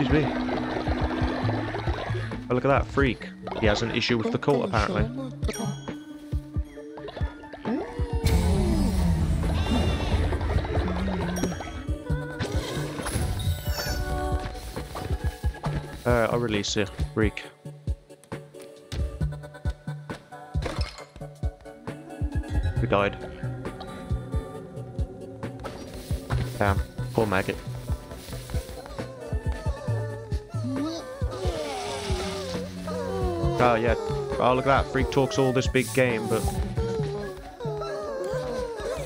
Excuse me. Oh, look at that, freak. He has an issue with the cult, apparently. Alright, I'll release you, freak. We died. Damn, poor maggot. Oh yeah, oh look at that, Freak talks all this big game, but...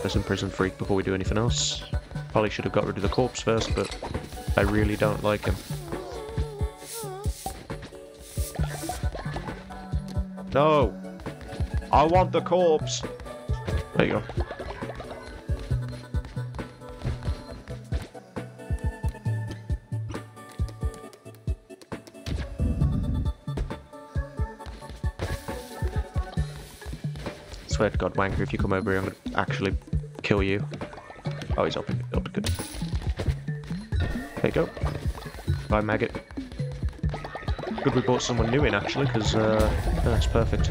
Let's imprison Freak before we do anything else. Probably should have got rid of the corpse first, but I really don't like him. No! I want the corpse! There you go. Swear to God, Wanker, if you come over here, I'm gonna actually kill you. Oh, he's up. Up, good. There you go. Bye, maggot. Good we brought someone new in, actually, because, uh, that's perfect.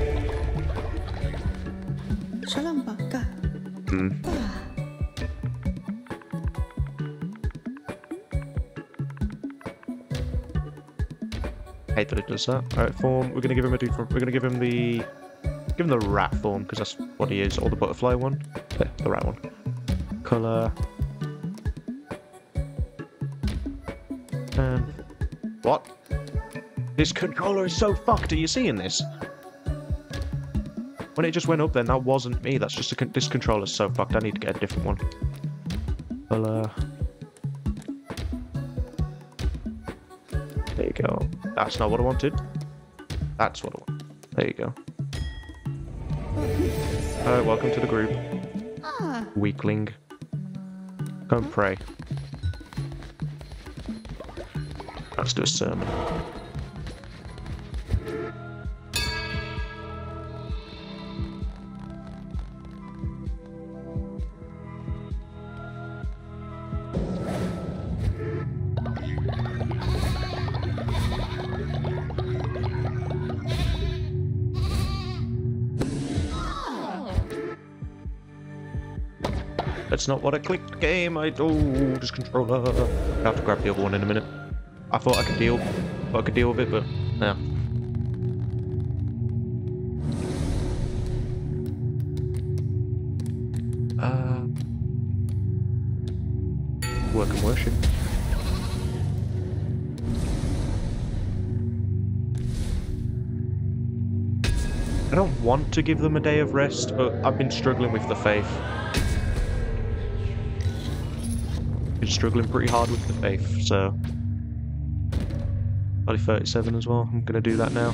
Hmm. Hate that it does that. Alright, form. We're gonna give him a different. We're gonna give him the. Give him the rat form because that's what he is, or the butterfly one. Yeah, the rat one. Color. And um, what? This controller is so fucked. Are you seeing this? When it just went up, then that wasn't me. That's just a con this controller's so fucked. I need to get a different one. Color. There you go. That's not what I wanted. That's what I want. There you go. Alright, welcome to the group. Ah. Weakling. Go and pray. Let's do a sermon. That's not what I clicked. Game. I oh, just controller. I have to grab the other one in a minute. I thought I could deal. I could deal with it, but no. Uh, work and worship. I don't want to give them a day of rest, but I've been struggling with the faith. Been struggling pretty hard with the faith, so. Probably 37 as well. I'm gonna do that now.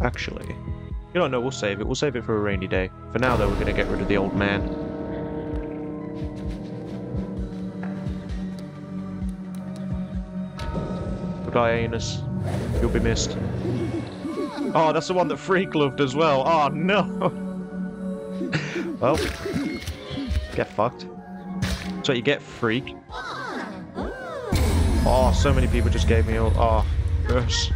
Actually, you know, we'll save it. We'll save it for a rainy day. For now, though, we're gonna get rid of the old man. Goodbye, Anus. You'll be missed. Oh, that's the one that Freak loved as well. Oh, no. well, get fucked. That's what you get, Freak. Oh, so many people just gave me all... Oh, gosh.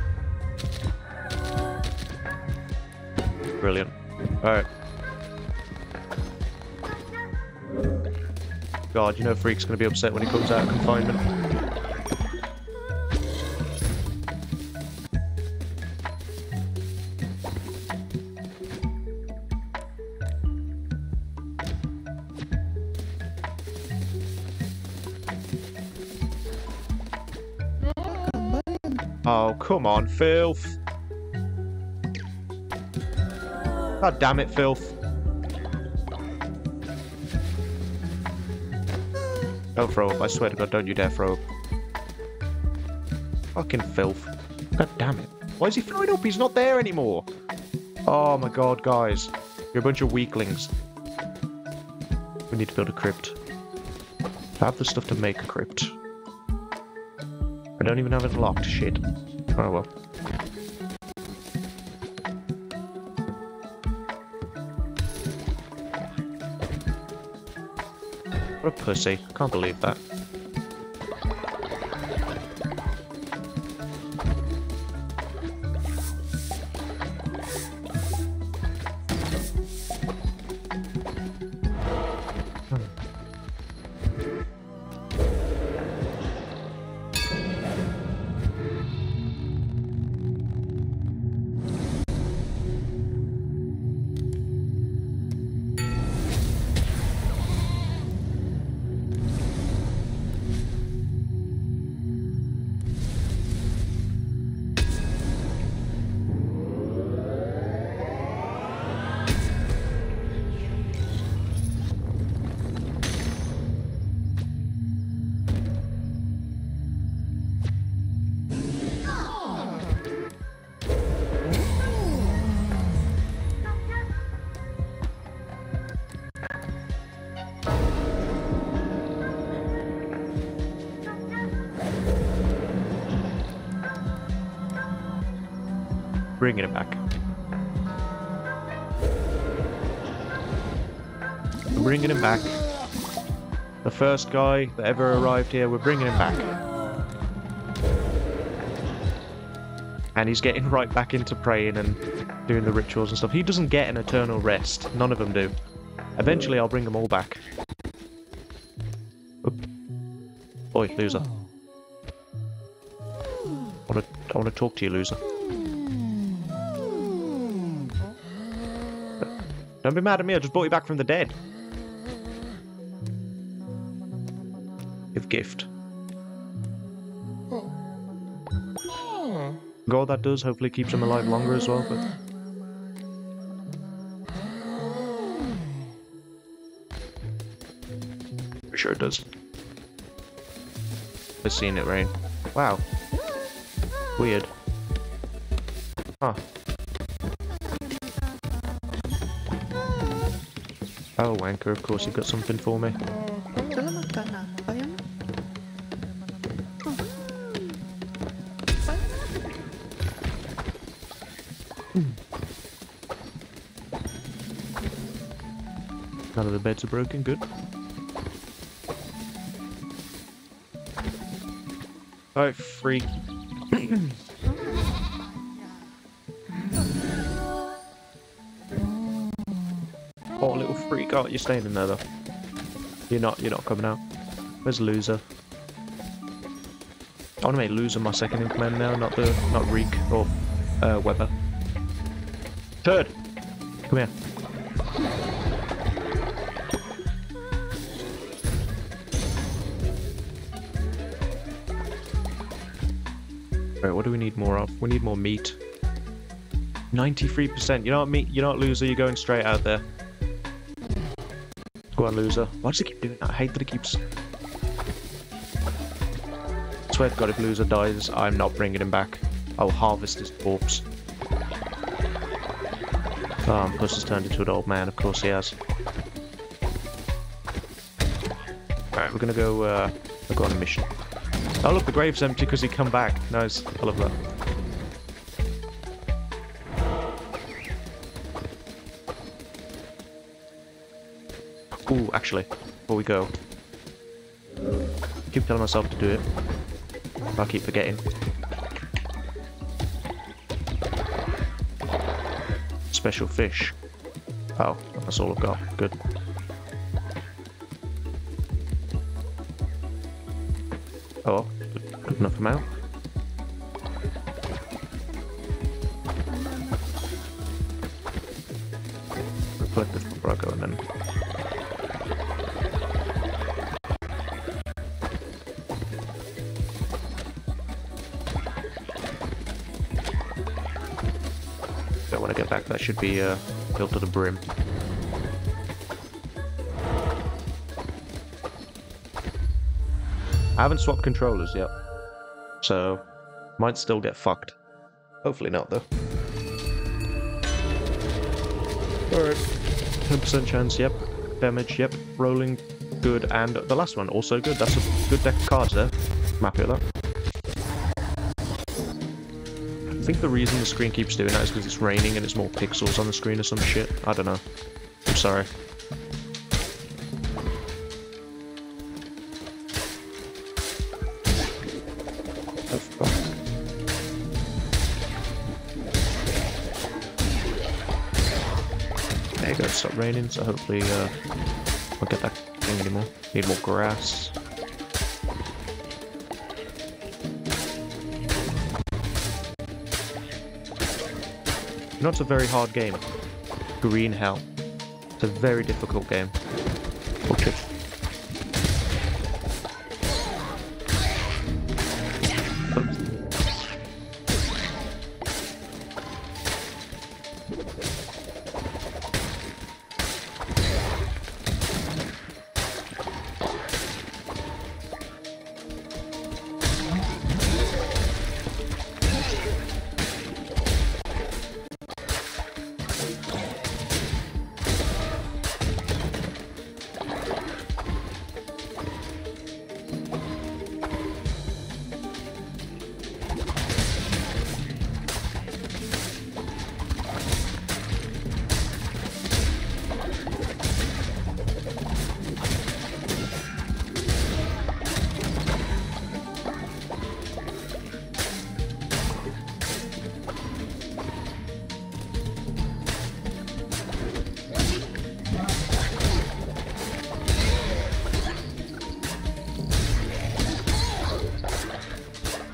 Brilliant. Alright. God, you know Freak's gonna be upset when he comes out of confinement. Oh, come on, filth. God damn it, filth. Don't throw up, I swear to God, don't you dare throw up. Fucking filth. God damn it. Why is he throwing up? He's not there anymore. Oh my god, guys. You're a bunch of weaklings. We need to build a crypt. I have the stuff to make a crypt. I don't even have it locked. Shit. Oh well. What a pussy. Can't believe that. Bringing it back. We're bringing him back. The first guy that ever arrived here, we're bringing him back. And he's getting right back into praying and doing the rituals and stuff. He doesn't get an eternal rest. None of them do. Eventually, I'll bring them all back. Oop. Oi, loser. I want to talk to you, loser. Don't be mad at me, I just brought you back from the dead. Give gift. Hmm. God that does hopefully keeps him alive longer as well, but... For sure it does. I've seen it rain. Wow. Weird. Huh. Oh, Wanker, of course you've got something for me. ya? None of the beds are broken, good. Alright, freak. Oh, you're staying in there though. You're not, you're not coming out. Where's Loser? I want to make Loser my second in command now, not the, not Reek or uh, Weber. Third! Come here. Right, what do we need more of? We need more meat. 93%. You know what, meat? You know what, loser? You're going straight out there. Loser. Why does he keep doing that? I hate that he keeps... I swear to God, if loser dies, I'm not bringing him back. I'll harvest his corpse. Oh, and Puss has turned into an old man. Of course he has. Alright, we're gonna go, uh, go on a mission. Oh look, the grave's empty because he come back. Nice. I love that. Ooh, actually, before we go, keep telling myself to do it. but I keep forgetting. Special fish. Oh, that's all I've got. Good. Oh, good enough amount. Collect this before I go and then. When I get back, that should be uh, filled to the brim. I haven't swapped controllers yet, so might still get fucked. Hopefully not, though. Alright. 10% chance, yep. Damage, yep. Rolling, good. And the last one, also good. That's a good deck of cards there. I'm happy with that. I think the reason the screen keeps doing that is because it's raining and it's more pixels on the screen or some shit. I don't know. I'm sorry. There you go, it stopped raining, so hopefully uh, won't get that thing anymore. Need more grass. It's a very hard game? Green Hell. It's a very difficult game.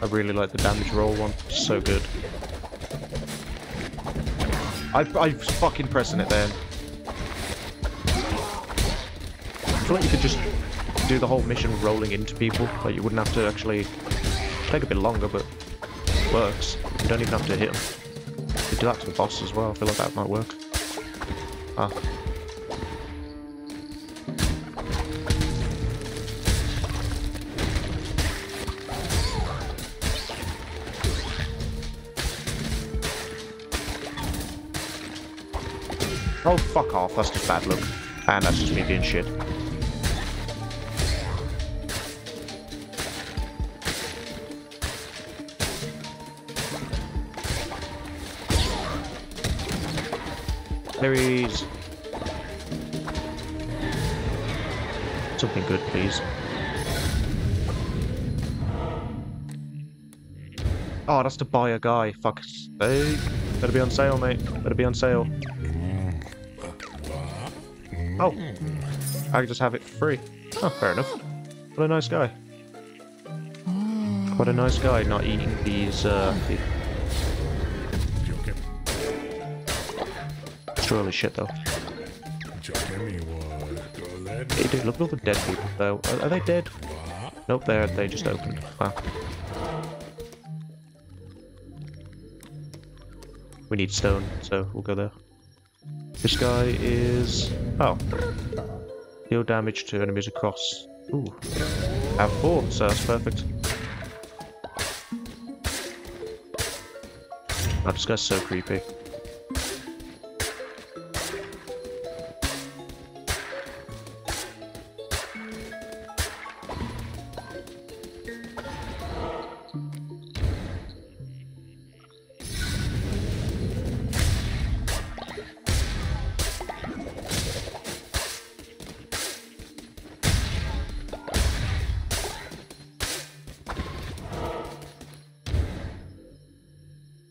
I really like the damage roll one. So good. I I was fucking pressing it then. I feel like you could just do the whole mission rolling into people. Like you wouldn't have to actually take a bit longer, but it works. You don't even have to hit them. You do that to the boss as well. I feel like that might work. Ah. Oh, fuck off. That's just bad luck. And that's just me being shit. Berries. Something good, please. Oh, that's to buy a guy. Fuck's sake. Better be on sale, mate. Better be on sale. I can just have it for free. Oh, fair enough. What a nice guy. What a nice guy not eating these, uh... The... It's really shit, though. Hey, dude, look at all the dead people, though. Are, are they dead? Nope, they're, they just opened. Wow. We need stone, so we'll go there. This guy is... Oh. Deal damage to enemies across... Ooh. Have four, so that's perfect. Oh, this guy's so creepy.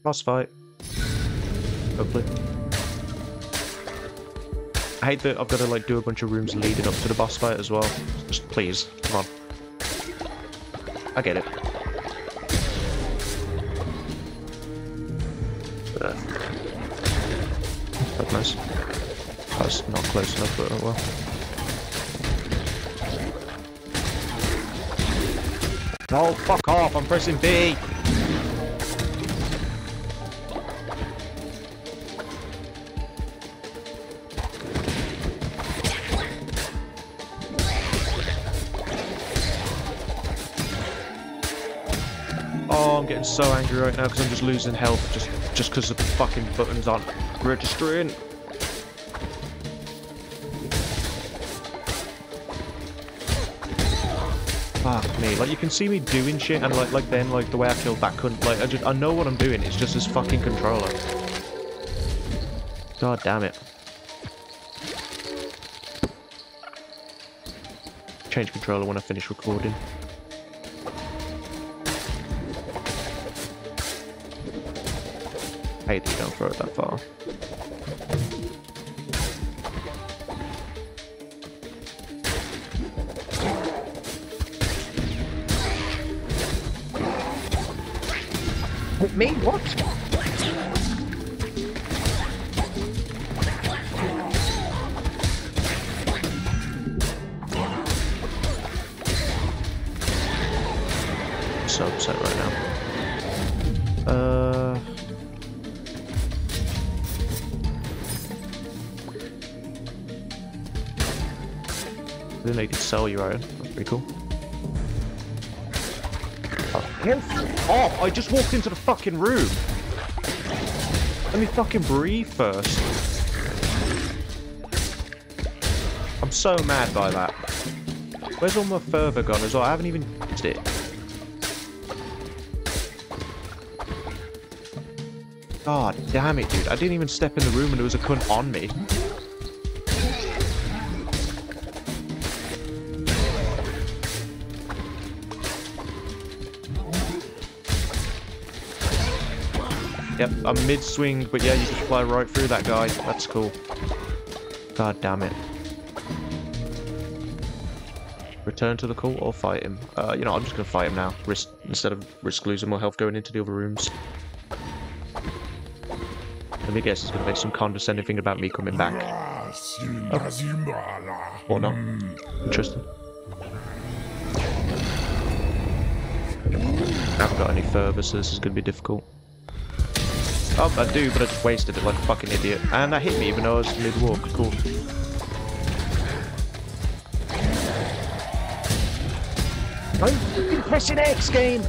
Boss fight. Hopefully. I hate that I've got to like do a bunch of rooms leading up to the boss fight as well. Just please, come on. I get it. That's nice. That's not close enough, but oh well. No, fuck off, I'm pressing B! Getting so angry right now because I'm just losing health just just because the fucking buttons aren't registering. Fuck me. Like you can see me doing shit and like like then like the way I killed that couldn't like I just I know what I'm doing, it's just this fucking controller. God damn it. Change controller when I finish recording. Katie, don't throw it that far. Me? What? So upset right Then they can sell your own. That's pretty cool. Oh, off! I just walked into the fucking room. Let me fucking breathe first. I'm so mad by that. Where's all my fervour gone as well? I haven't even used it. God damn it, dude. I didn't even step in the room and there was a cunt on me. I'm mid-swing, but yeah, you just fly right through that guy. That's cool. God damn it. Return to the cult or fight him? Uh, you know, I'm just gonna fight him now. Risk instead of risk losing more health going into the other rooms. Let me guess, he's gonna make some condescending thing about me coming back. Or not. Interesting. I haven't got any fervour, so this is gonna be difficult. Oh, I do, but I just wasted it like a fucking idiot. And that hit me even though I was mid-walk. Cool. I'm pressing X game!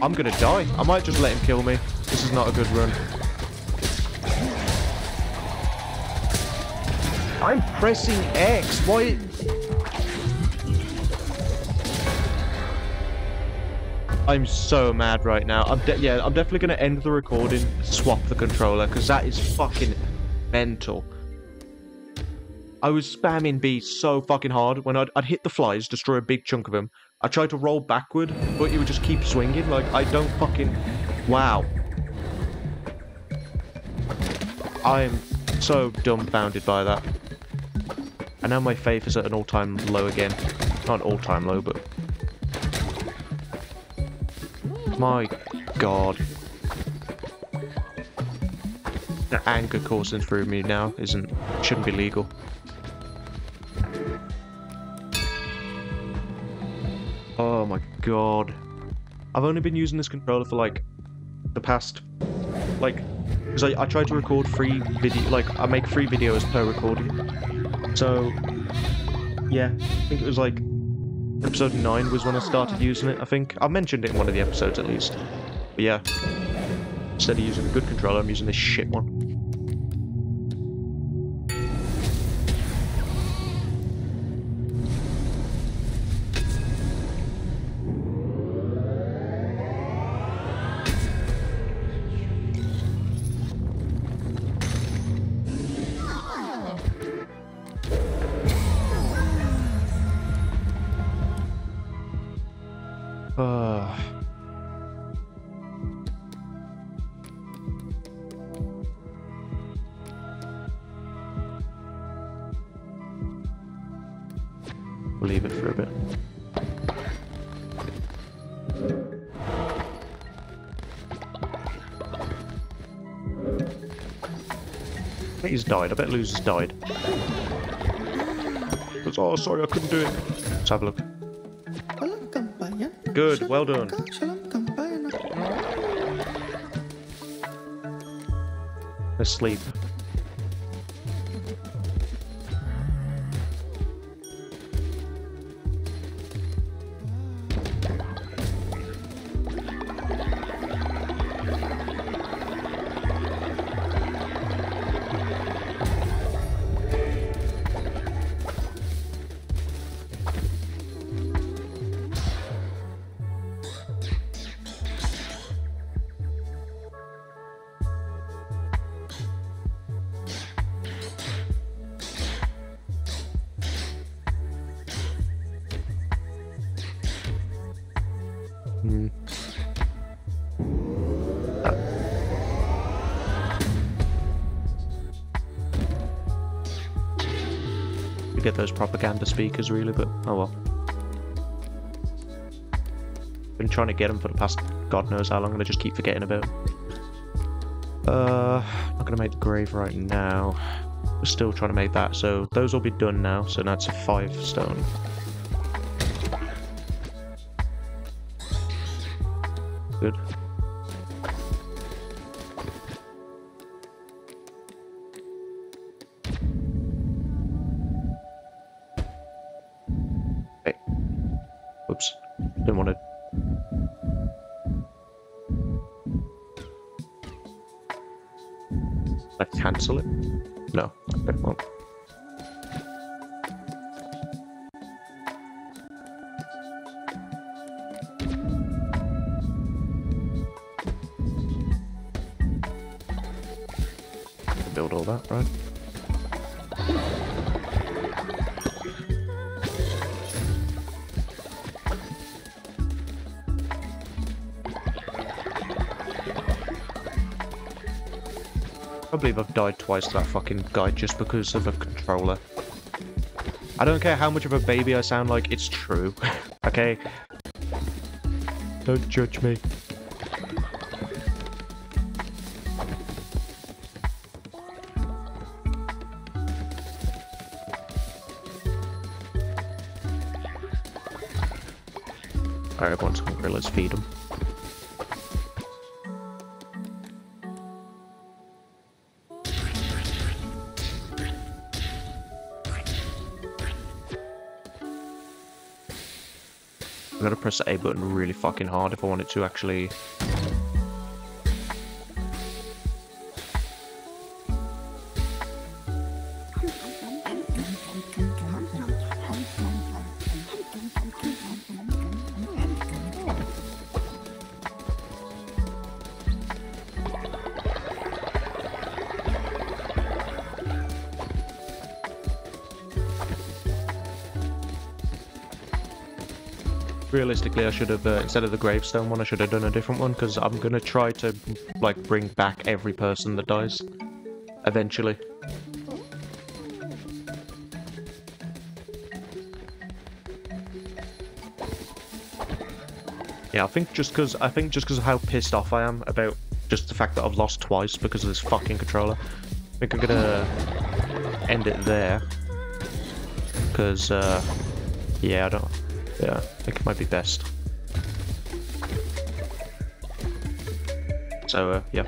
I'm gonna die. I might just let him kill me. This is not a good run. I'm pressing X. Why? I'm so mad right now. I'm yeah, I'm definitely gonna end the recording, swap the controller, because that is fucking mental. I was spamming B so fucking hard when I'd, I'd hit the flies, destroy a big chunk of them. I tried to roll backward, but you would just keep swinging. Like I don't fucking. Wow. I'm so dumbfounded by that. And now my faith is at an all-time low again. Not an all-time low, but my god. The anger coursing through me now isn't shouldn't be legal. Oh my god. I've only been using this controller for like the past like because I, I try to record free video like I make free videos per recording. So yeah, I think it was like Episode 9 was when I started using it, I think. I mentioned it in one of the episodes at least. But yeah, instead of using a good controller, I'm using this shit one. Uh, we'll leave it for a bit. I bet he's died. I bet Losers died. Oh, sorry, I couldn't do it. Let's have a look. Walang kampayan. Good, well done. ka- Siya lang kampayan. Asleep. Those propaganda speakers, really, but oh well. Been trying to get them for the past God knows how long. and I'm just keep forgetting about. Uh, not gonna make the grave right now. We're still trying to make that, so those will be done now. So that's a five stone. Build all that, right? I believe I've died twice to that fucking guy just because of a controller. I don't care how much of a baby I sound like, it's true. okay? Don't judge me. Alright, everyone's hungry, let's feed them. I gotta press the A button really fucking hard if I want it to actually... Realistically, I should have, uh, instead of the gravestone one, I should have done a different one, because I'm gonna try to, like, bring back every person that dies. Eventually. Yeah, I think just because I think just because of how pissed off I am about just the fact that I've lost twice because of this fucking controller, I think I'm gonna end it there. Because, uh, yeah, I don't. Yeah, I think it might be best. So, uh, yeah.